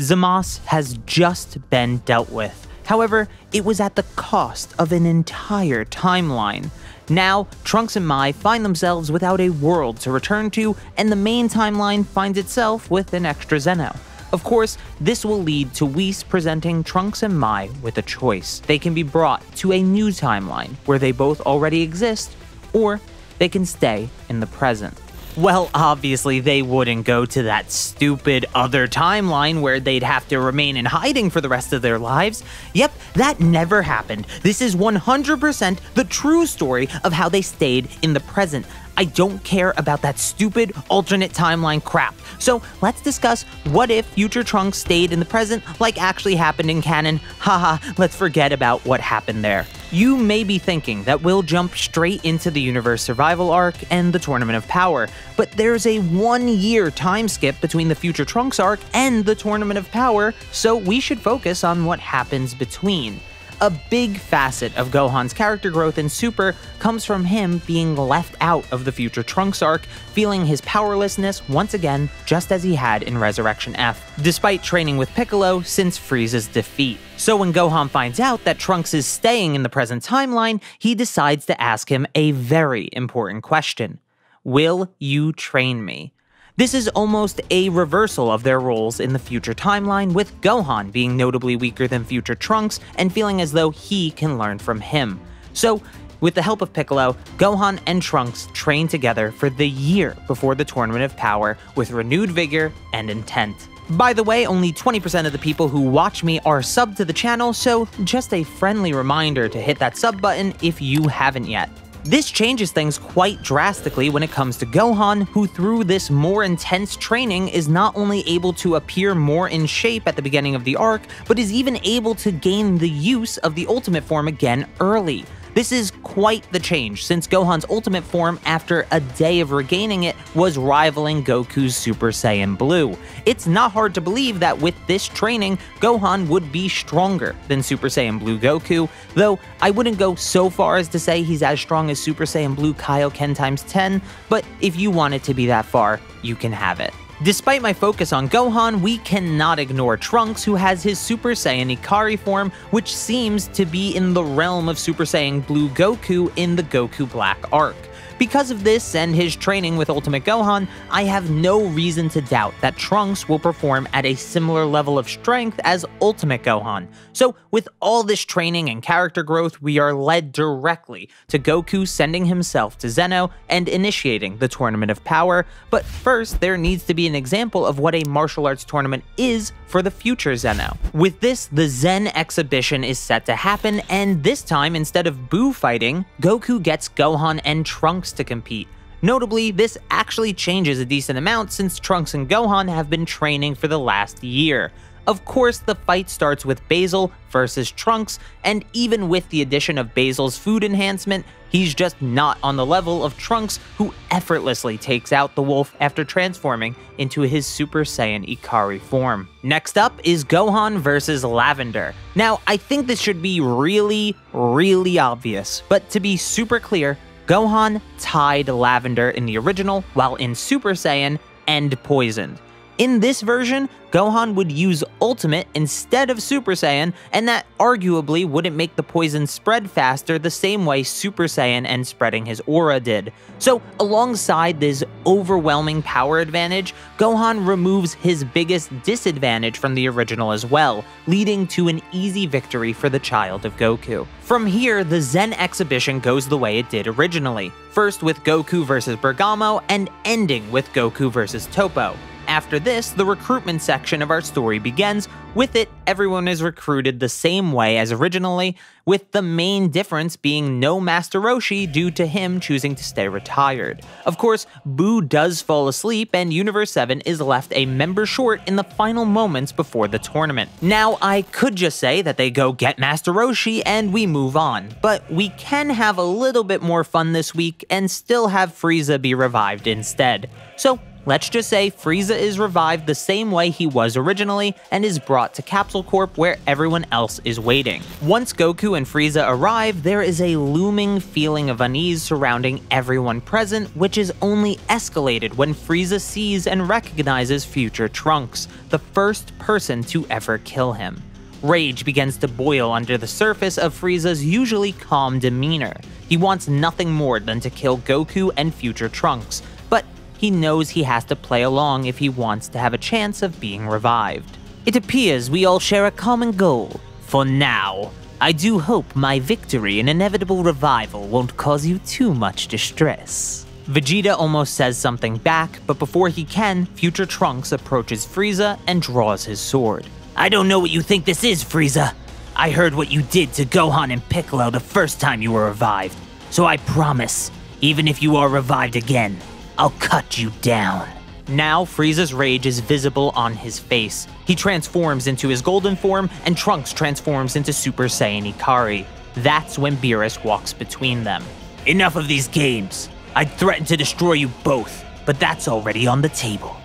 Zamasu has just been dealt with. However, it was at the cost of an entire timeline. Now, Trunks and Mai find themselves without a world to return to, and the main timeline finds itself with an extra Zeno. Of course, this will lead to Whis presenting Trunks and Mai with a choice. They can be brought to a new timeline where they both already exist, or they can stay in the present. Well, obviously, they wouldn't go to that stupid other timeline where they'd have to remain in hiding for the rest of their lives. Yep, that never happened. This is 100% the true story of how they stayed in the present. I don't care about that stupid alternate timeline crap. So let's discuss what if future Trunks stayed in the present like actually happened in canon. Haha, let's forget about what happened there. You may be thinking that we'll jump straight into the universe survival arc and the Tournament of Power, but there's a one year time skip between the future Trunks arc and the Tournament of Power, so we should focus on what happens between. A big facet of Gohan's character growth in Super comes from him being left out of the future Trunks arc, feeling his powerlessness once again, just as he had in Resurrection F, despite training with Piccolo since Frieza's defeat. So when Gohan finds out that Trunks is staying in the present timeline, he decides to ask him a very important question Will you train me? This is almost a reversal of their roles in the future timeline, with Gohan being notably weaker than future Trunks and feeling as though he can learn from him. So, with the help of Piccolo, Gohan and Trunks train together for the year before the Tournament of Power with renewed vigor and intent. By the way, only 20% of the people who watch me are subbed to the channel, so just a friendly reminder to hit that sub button if you haven't yet. This changes things quite drastically when it comes to Gohan, who through this more intense training is not only able to appear more in shape at the beginning of the arc, but is even able to gain the use of the ultimate form again early. This is quite the change, since Gohan's ultimate form, after a day of regaining it, was rivaling Goku's Super Saiyan Blue. It's not hard to believe that with this training, Gohan would be stronger than Super Saiyan Blue Goku, though I wouldn't go so far as to say he's as strong as Super Saiyan Blue Kaioken times 10, but if you want it to be that far, you can have it. Despite my focus on Gohan, we cannot ignore Trunks, who has his Super Saiyan Ikari form, which seems to be in the realm of Super Saiyan Blue Goku in the Goku Black arc. Because of this and his training with Ultimate Gohan, I have no reason to doubt that Trunks will perform at a similar level of strength as Ultimate Gohan. So, with all this training and character growth, we are led directly to Goku sending himself to Zeno and initiating the Tournament of Power. But first, there needs to be an example of what a martial arts tournament is for the future Zeno. With this, the Zen exhibition is set to happen, and this time, instead of Buu fighting, Goku gets Gohan and Trunks to compete. Notably, this actually changes a decent amount since Trunks and Gohan have been training for the last year. Of course, the fight starts with Basil versus Trunks, and even with the addition of Basil's food enhancement, he's just not on the level of Trunks, who effortlessly takes out the wolf after transforming into his Super Saiyan Ikari form. Next up is Gohan versus Lavender. Now, I think this should be really, really obvious, but to be super clear, Gohan tied Lavender in the original, while in Super Saiyan, end poisoned. In this version, Gohan would use Ultimate instead of Super Saiyan, and that arguably wouldn't make the poison spread faster the same way Super Saiyan and spreading his aura did. So, alongside this overwhelming power advantage, Gohan removes his biggest disadvantage from the original as well, leading to an easy victory for the child of Goku. From here, the Zen exhibition goes the way it did originally, first with Goku versus Bergamo, and ending with Goku versus Toppo. After this, the recruitment section of our story begins. With it, everyone is recruited the same way as originally, with the main difference being no Master Roshi due to him choosing to stay retired. Of course, Buu does fall asleep, and Universe 7 is left a member short in the final moments before the tournament. Now, I could just say that they go get Master Roshi and we move on, but we can have a little bit more fun this week and still have Frieza be revived instead. So Let's just say Frieza is revived the same way he was originally and is brought to Capsule Corp where everyone else is waiting. Once Goku and Frieza arrive, there is a looming feeling of unease surrounding everyone present, which is only escalated when Frieza sees and recognizes future Trunks, the first person to ever kill him. Rage begins to boil under the surface of Frieza's usually calm demeanor. He wants nothing more than to kill Goku and future Trunks, he knows he has to play along if he wants to have a chance of being revived. It appears we all share a common goal. For now, I do hope my victory and inevitable revival won't cause you too much distress. Vegeta almost says something back, but before he can, future Trunks approaches Frieza and draws his sword. I don't know what you think this is, Frieza. I heard what you did to Gohan and Piccolo the first time you were revived, so I promise, even if you are revived again, I'll cut you down. Now, Frieza's rage is visible on his face. He transforms into his golden form, and Trunks transforms into Super Saiyan Ikari. That's when Beerus walks between them. Enough of these games. I'd threaten to destroy you both, but that's already on the table.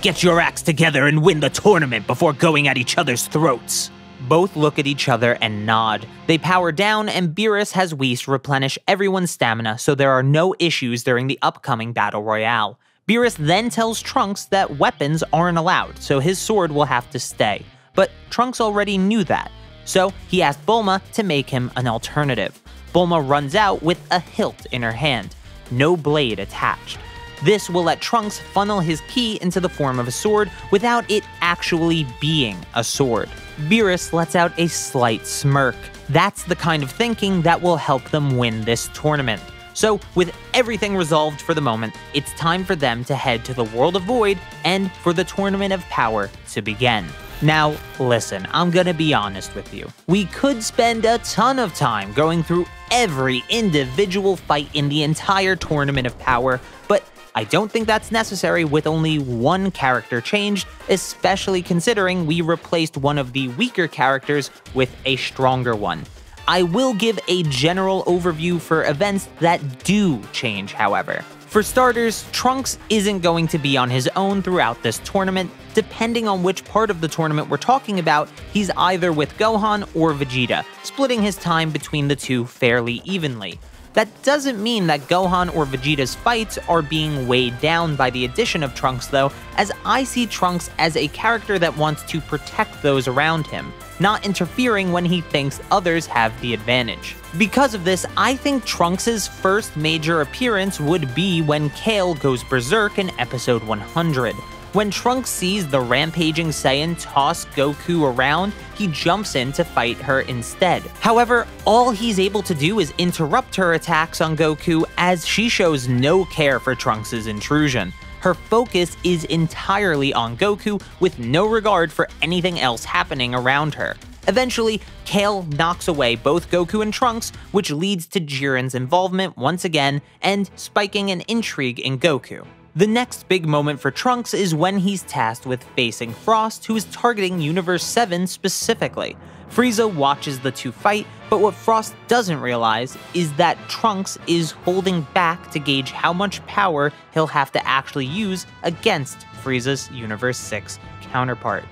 Get your acts together and win the tournament before going at each other's throats. Both look at each other and nod. They power down, and Beerus has Whis replenish everyone's stamina so there are no issues during the upcoming Battle Royale. Beerus then tells Trunks that weapons aren't allowed, so his sword will have to stay. But Trunks already knew that, so he asked Bulma to make him an alternative. Bulma runs out with a hilt in her hand, no blade attached. This will let Trunks funnel his ki into the form of a sword without it actually being a sword. Beerus lets out a slight smirk. That's the kind of thinking that will help them win this tournament. So, with everything resolved for the moment, it's time for them to head to the World of Void and for the Tournament of Power to begin. Now, listen, I'm gonna be honest with you. We could spend a ton of time going through every individual fight in the entire Tournament of Power, but I don't think that's necessary with only one character changed, especially considering we replaced one of the weaker characters with a stronger one. I will give a general overview for events that do change, however. For starters, Trunks isn't going to be on his own throughout this tournament. Depending on which part of the tournament we're talking about, he's either with Gohan or Vegeta, splitting his time between the two fairly evenly. That doesn't mean that Gohan or Vegeta's fights are being weighed down by the addition of Trunks, though, as I see Trunks as a character that wants to protect those around him, not interfering when he thinks others have the advantage. Because of this, I think Trunks' first major appearance would be when Kale goes berserk in episode 100. When Trunks sees the rampaging Saiyan toss Goku around, he jumps in to fight her instead. However, all he's able to do is interrupt her attacks on Goku as she shows no care for Trunks' intrusion. Her focus is entirely on Goku with no regard for anything else happening around her. Eventually, Kale knocks away both Goku and Trunks, which leads to Jiren's involvement once again and spiking an intrigue in Goku. The next big moment for Trunks is when he's tasked with facing Frost, who is targeting Universe 7 specifically. Frieza watches the two fight, but what Frost doesn't realize is that Trunks is holding back to gauge how much power he'll have to actually use against Frieza's Universe 6 counterpart.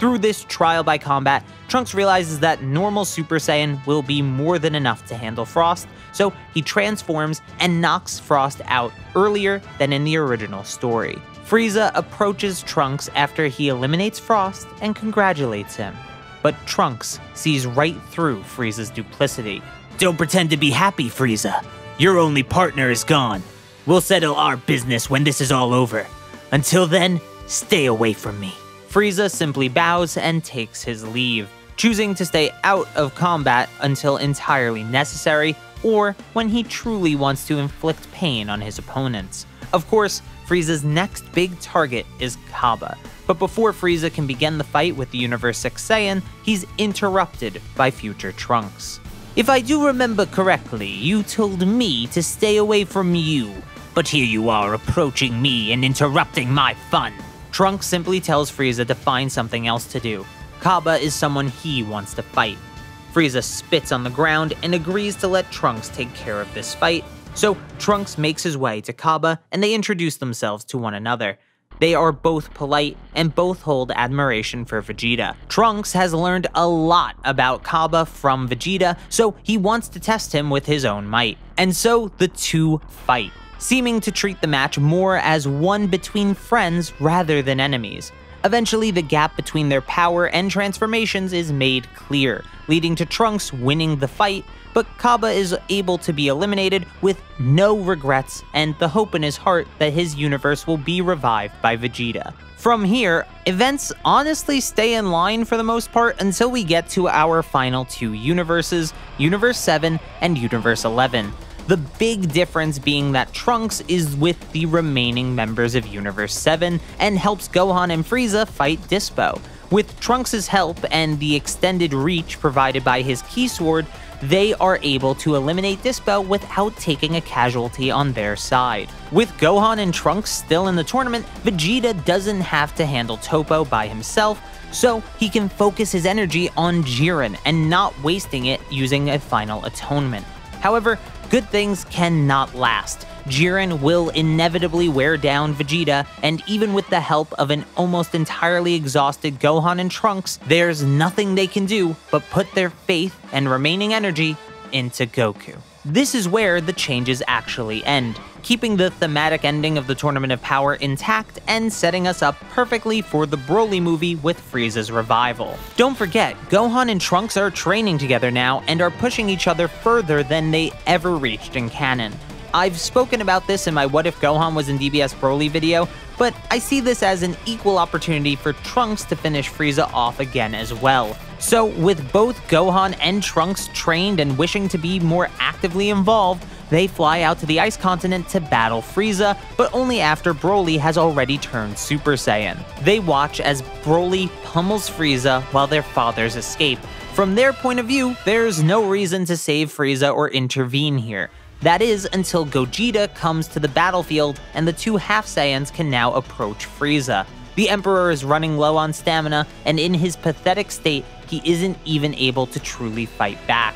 Through this trial by combat, Trunks realizes that normal Super Saiyan will be more than enough to handle Frost, so he transforms and knocks Frost out earlier than in the original story. Frieza approaches Trunks after he eliminates Frost and congratulates him. But Trunks sees right through Frieza's duplicity. Don't pretend to be happy, Frieza. Your only partner is gone. We'll settle our business when this is all over. Until then, stay away from me. Frieza simply bows and takes his leave, choosing to stay out of combat until entirely necessary or when he truly wants to inflict pain on his opponents. Of course, Frieza's next big target is Cabba, but before Frieza can begin the fight with the Universe 6 Saiyan, he's interrupted by future Trunks. If I do remember correctly, you told me to stay away from you, but here you are approaching me and interrupting my fun. Trunks simply tells Frieza to find something else to do. Cabba is someone he wants to fight. Frieza spits on the ground and agrees to let Trunks take care of this fight, so Trunks makes his way to Cabba and they introduce themselves to one another. They are both polite and both hold admiration for Vegeta. Trunks has learned a lot about Cabba from Vegeta, so he wants to test him with his own might. And so the two fight, seeming to treat the match more as one between friends rather than enemies. Eventually, the gap between their power and transformations is made clear, leading to Trunks winning the fight, but Cabba is able to be eliminated with no regrets and the hope in his heart that his universe will be revived by Vegeta. From here, events honestly stay in line for the most part until we get to our final two universes, Universe 7 and Universe 11. The big difference being that Trunks is with the remaining members of Universe 7 and helps Gohan and Frieza fight Dispo. With Trunks' help and the extended reach provided by his Ki Sword, they are able to eliminate Dispo without taking a casualty on their side. With Gohan and Trunks still in the tournament, Vegeta doesn't have to handle Toppo by himself, so he can focus his energy on Jiren and not wasting it using a final atonement. However, good things cannot last. Jiren will inevitably wear down Vegeta, and even with the help of an almost entirely exhausted Gohan and Trunks, there's nothing they can do but put their faith and remaining energy into Goku. This is where the changes actually end, keeping the thematic ending of the Tournament of Power intact and setting us up perfectly for the Broly movie with Frieza's revival. Don't forget, Gohan and Trunks are training together now and are pushing each other further than they ever reached in canon. I've spoken about this in my What If Gohan Was in DBS Broly video, but I see this as an equal opportunity for Trunks to finish Frieza off again as well. So, with both Gohan and Trunks trained and wishing to be more actively involved, they fly out to the Ice Continent to battle Frieza, but only after Broly has already turned Super Saiyan. They watch as Broly pummels Frieza while their fathers escape. From their point of view, there's no reason to save Frieza or intervene here. That is until Gogeta comes to the battlefield and the two Half Saiyans can now approach Frieza. The Emperor is running low on stamina, and in his pathetic state, he isn't even able to truly fight back.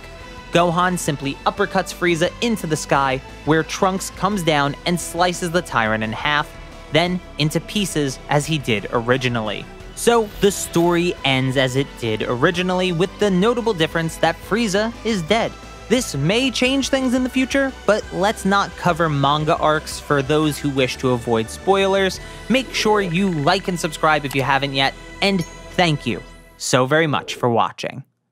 Gohan simply uppercuts Frieza into the sky, where Trunks comes down and slices the Tyrant in half, then into pieces as he did originally. So, the story ends as it did originally, with the notable difference that Frieza is dead. This may change things in the future, but let's not cover manga arcs for those who wish to avoid spoilers. Make sure you like and subscribe if you haven't yet, and thank you so very much for watching.